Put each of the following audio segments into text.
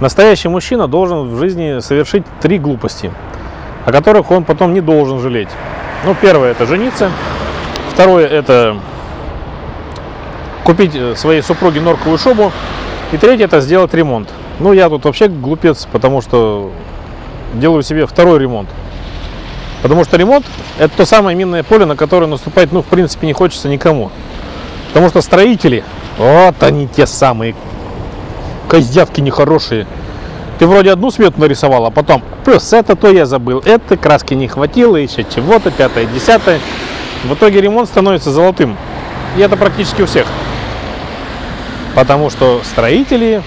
Настоящий мужчина должен в жизни совершить три глупости, о которых он потом не должен жалеть. Ну, первое это жениться, второе это купить э, своей супруге норковую шубу, и третье это сделать ремонт. Ну, я тут вообще глупец, потому что делаю себе второй ремонт. Потому что ремонт – это то самое минное поле, на которое наступать, ну, в принципе, не хочется никому. Потому что строители, вот они те самые козявки нехорошие. Ты вроде одну смету нарисовал, а потом, плюс это то я забыл, это краски не хватило, еще чего-то, пятое, десятое. В итоге ремонт становится золотым. И это практически у всех. Потому что строители,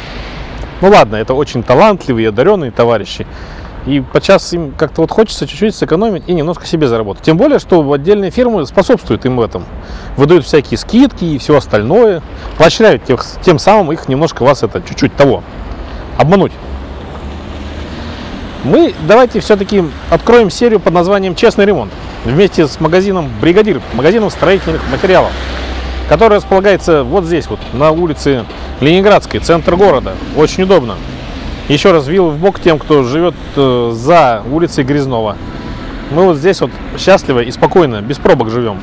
ну ладно, это очень талантливые, одаренные товарищи. И подчас им как-то вот хочется чуть-чуть сэкономить и немножко себе заработать. Тем более, что отдельные фирмы способствуют им в этом. Выдают всякие скидки и все остальное. Поощряют тех, тем самым их немножко вас это чуть-чуть того. Обмануть. Мы давайте все-таки откроем серию под названием «Честный ремонт» вместе с магазином «Бригадир», магазином строительных материалов, который располагается вот здесь вот, на улице Ленинградской, центр города. Очень удобно. Еще раз вил в бок тем, кто живет э, за улицей Грязнова. Мы вот здесь вот счастливо и спокойно, без пробок живем.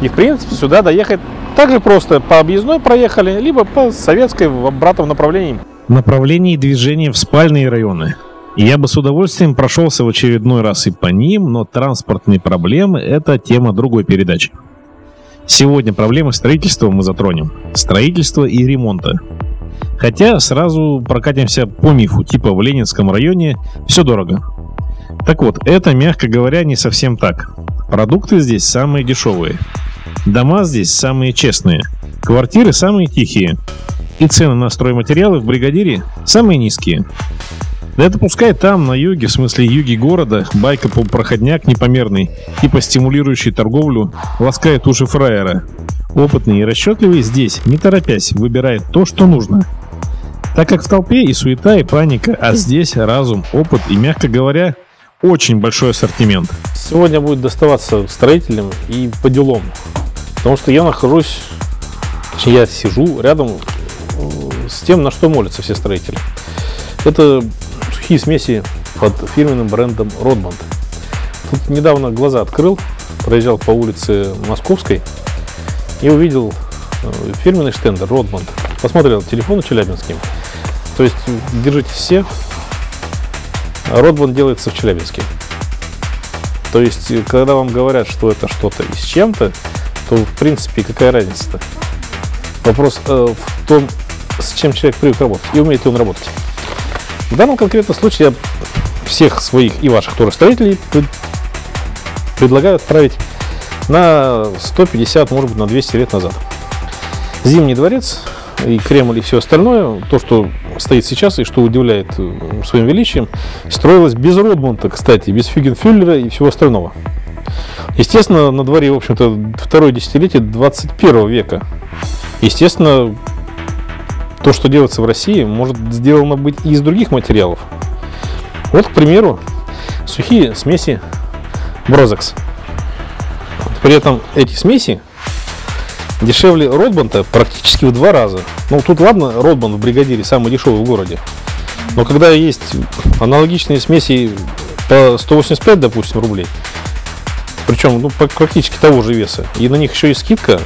И в принципе сюда доехать так же просто по объездной проехали, либо по советской в обратном направлении. Направлении движения в спальные районы. Я бы с удовольствием прошелся в очередной раз и по ним, но транспортные проблемы – это тема другой передачи. Сегодня проблемы строительства мы затронем. Строительство и ремонта. Хотя сразу прокатимся по мифу, типа в Ленинском районе все дорого. Так вот, это, мягко говоря, не совсем так. Продукты здесь самые дешевые. Дома здесь самые честные. Квартиры самые тихие. И цены на стройматериалы в бригадире самые низкие. Это пускай там, на юге, в смысле юге города, байка по проходняк непомерный, типа стимулирующий торговлю, ласкает уши фраера. Опытный и расчетливый здесь, не торопясь, выбирает то, что нужно. Так как в толпе и суета, и паника, а здесь разум, опыт и, мягко говоря, очень большой ассортимент. Сегодня будет доставаться строителям и по делам. Потому что я нахожусь, я сижу рядом э, с тем, на что молятся все строители. Это сухие смеси под фирменным брендом Родмонд. Тут недавно глаза открыл, проезжал по улице Московской и увидел э, фирменный штендер Родмонд. Посмотрел телефон Челябинским. То есть держите все. Родмонд делается в Челябинске. То есть, когда вам говорят, что это что-то и с чем-то, то, в принципе, какая разница-то? Вопрос э, в том, с чем человек привык работать и умеет ли он работать. В данном конкретном случае я всех своих и ваших тоже строителей пред, предлагаю отправить на 150, может быть, на 200 лет назад. Зимний дворец и Кремль и все остальное, то, что стоит сейчас и что удивляет э, своим величием, строилось без Родмонта, кстати, без Фюгенфюллера и всего остального. Естественно, на дворе, в общем-то, второе десятилетие 21 века. Естественно, то, что делается в России, может сделано быть и из других материалов. Вот, к примеру, сухие смеси Брозекс. При этом эти смеси дешевле Ротбанта практически в два раза. Ну, тут ладно, Ротбан в бригадире самый дешевый в городе. Но когда есть аналогичные смеси по 185, допустим, рублей, причем ну, практически того же веса, и на них еще и скидка,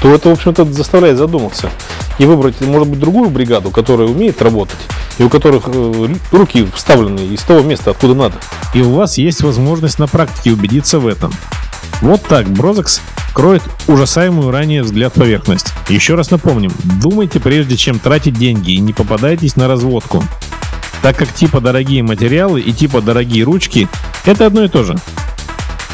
то это, в общем-то, заставляет задуматься и выбрать, может быть, другую бригаду, которая умеет работать, и у которых э, руки вставлены из того места, откуда надо. И у вас есть возможность на практике убедиться в этом. Вот так Брозекс кроет ужасаемую ранее взгляд поверхность. Еще раз напомним, думайте прежде чем тратить деньги и не попадайтесь на разводку. Так как типа дорогие материалы и типа дорогие ручки – это одно и то же.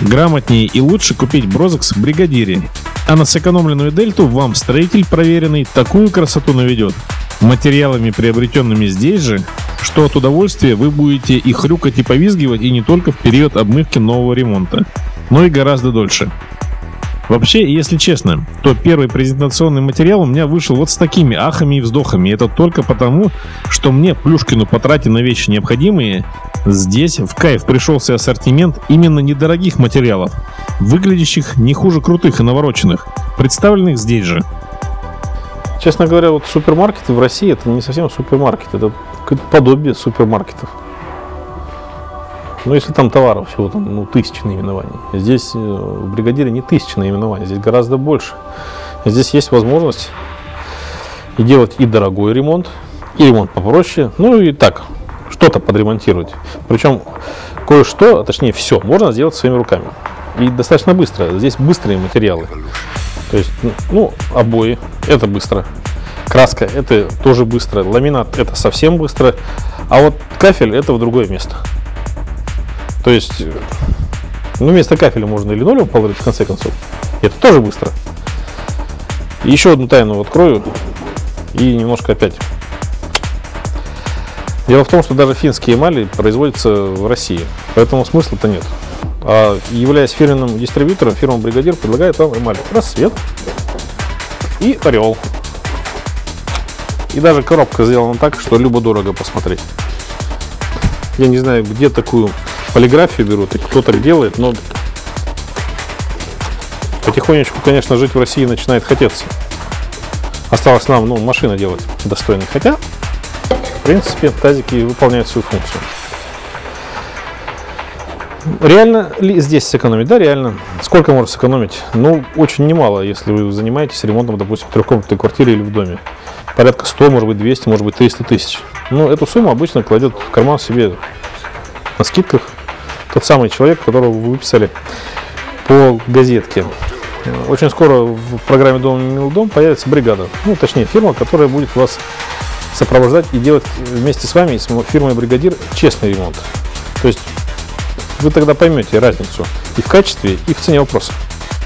Грамотнее и лучше купить Брозекс в бригадире. А на сэкономленную дельту вам строитель проверенный такую красоту наведет. Материалами, приобретенными здесь же, что от удовольствия вы будете и хрюкать и повизгивать и не только в период обмывки нового ремонта, но и гораздо дольше. Вообще, если честно, то первый презентационный материал у меня вышел вот с такими ахами и вздохами. Это только потому, что мне, Плюшкину, потратив на вещи необходимые, здесь в кайф пришелся ассортимент именно недорогих материалов, выглядящих не хуже крутых и навороченных, представленных здесь же. Честно говоря, вот супермаркеты в России это не совсем супермаркет, это подобие супермаркетов. Ну, если там товаров всего там, ну, тысячи наименований. Здесь э, в бригадире не тысячи наименований, здесь гораздо больше. Здесь есть возможность делать и дорогой ремонт, и ремонт попроще, ну и так, что-то подремонтировать. Причем кое-что, а точнее все, можно сделать своими руками. И достаточно быстро. Здесь быстрые материалы. То есть, ну, обои, это быстро. Краска, это тоже быстро. Ламинат, это совсем быстро. А вот кафель, это в другое место. То есть, ну, вместо кафеля можно и линолеум положить, в конце концов. Это тоже быстро. еще одну тайну открою. И немножко опять Дело в том, что даже финские эмали производятся в России, поэтому смысла-то нет. А являясь фирменным дистрибьютором, фирма Бригадир предлагает вам эмаль Рассвет и Орел. И даже коробка сделана так, что любо-дорого посмотреть. Я не знаю, где такую полиграфию берут и кто так делает, но потихонечку, конечно, жить в России начинает хотеться. Осталось нам, ну, машина делать достойной. Хотя принципе, тазики выполняют свою функцию. Реально ли здесь сэкономить? Да, реально. Сколько можно сэкономить? Ну, очень немало, если вы занимаетесь ремонтом, допустим, в трехкомнатной квартире или в доме. Порядка 100, может быть, 200, может быть, 300 тысяч. Но эту сумму обычно кладет в карман себе на скидках тот самый человек, которого вы выписали по газетке. Очень скоро в программе «Дом мил дом» появится бригада, ну, точнее, фирма, которая будет вас сопровождать и делать вместе с вами, с фирмой «Бригадир» честный ремонт. То есть вы тогда поймете разницу и в качестве, и в цене вопроса.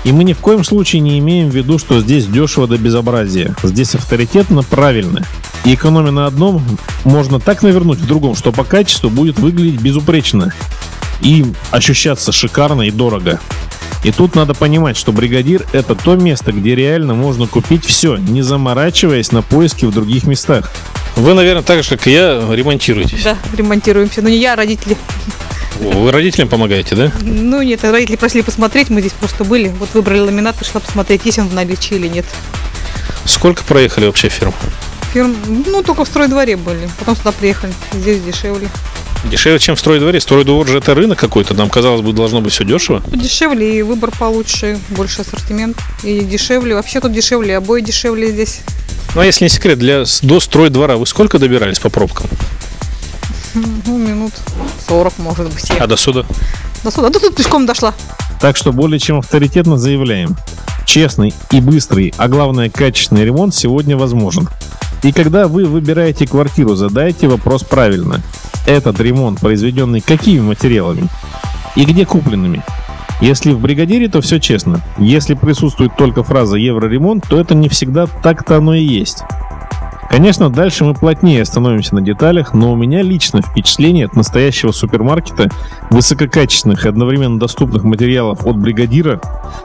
И мы ни в коем случае не имеем в виду, что здесь дешево до безобразия. Здесь авторитетно правильно. И экономя на одном, можно так навернуть в другом, что по качеству будет выглядеть безупречно. И ощущаться шикарно и дорого. И тут надо понимать, что бригадир – это то место, где реально можно купить все, не заморачиваясь на поиски в других местах. Вы, наверное, так же, как и я, ремонтируетесь. Да, ремонтируемся. Но не я, а родители. Вы родителям помогаете, да? Ну нет, родители просили посмотреть, мы здесь просто были. Вот выбрали ламинат, пришла посмотреть, есть он в наличии или нет. Сколько проехали вообще фирм? Фирм, ну только в стройдворе были, потом сюда приехали, здесь дешевле. Дешевле, чем в стройдворе. Стройдвор же это рынок какой-то, нам казалось бы должно быть все дешево. Дешевле и выбор получше, больше ассортимент. И дешевле, вообще тут дешевле, обои дешевле здесь. Ну а если не секрет, для, до стройдвора вы сколько добирались по пробкам? Ну, минут 40, может быть. А до суда? До суда, да тут пешком дошла. Так что более чем авторитетно заявляем. Честный и быстрый, а главное качественный ремонт сегодня возможен. И когда вы выбираете квартиру, задайте вопрос правильно. Этот ремонт произведенный какими материалами? И где купленными? Если в бригадире, то все честно. Если присутствует только фраза «евроремонт», то это не всегда так-то оно и есть. Конечно, дальше мы плотнее остановимся на деталях, но у меня лично впечатление от настоящего супермаркета высококачественных и одновременно доступных материалов от бригадира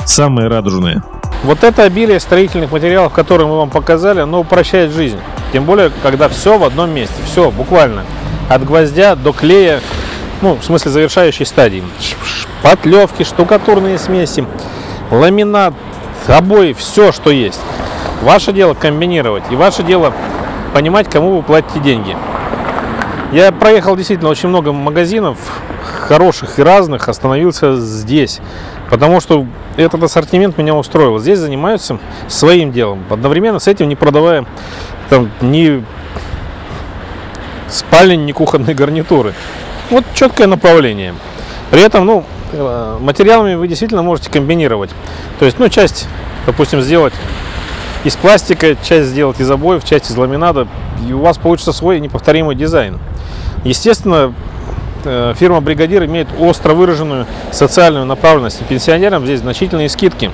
самое радужное. Вот это обилие строительных материалов, которые мы вам показали, оно упрощает жизнь. Тем более, когда все в одном месте. Все, буквально. От гвоздя до клея, ну, в смысле завершающей стадии. Шпатлевки, штукатурные смеси, ламинат, обои, все, что есть. Ваше дело комбинировать, и ваше дело понимать, кому вы платите деньги. Я проехал действительно очень много магазинов, хороших и разных, остановился здесь, потому что этот ассортимент меня устроил. Здесь занимаются своим делом, одновременно с этим не продавая там, ни спальни, ни кухонной гарнитуры. Вот четкое направление. При этом, ну, э, материалами вы действительно можете комбинировать. То есть, ну, часть, допустим, сделать из пластика, часть сделать из обоев, часть из ламинада, и у вас получится свой неповторимый дизайн. Естественно, э, фирма Бригадир имеет остро выраженную социальную направленность. Пенсионерам здесь значительные скидки.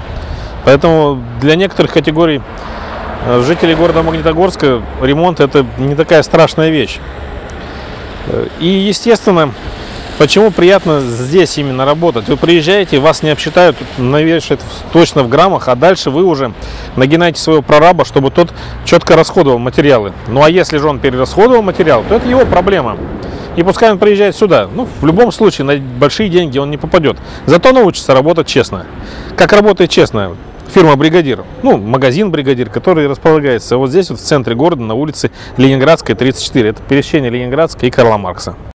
Поэтому для некоторых категорий жителей города Магнитогорска ремонт это не такая страшная вещь. Э, и, естественно, Почему приятно здесь именно работать? Вы приезжаете, вас не обсчитают, навешают точно в граммах, а дальше вы уже нагинаете своего прораба, чтобы тот четко расходовал материалы. Ну а если же он перерасходовал материал, то это его проблема. И пускай он приезжает сюда. Ну, в любом случае, на большие деньги он не попадет. Зато научится работать честно. Как работает честно Фирма «Бригадир», ну, магазин «Бригадир», который располагается вот здесь, вот в центре города, на улице Ленинградская, 34. Это пересечение Ленинградской и Карла Маркса.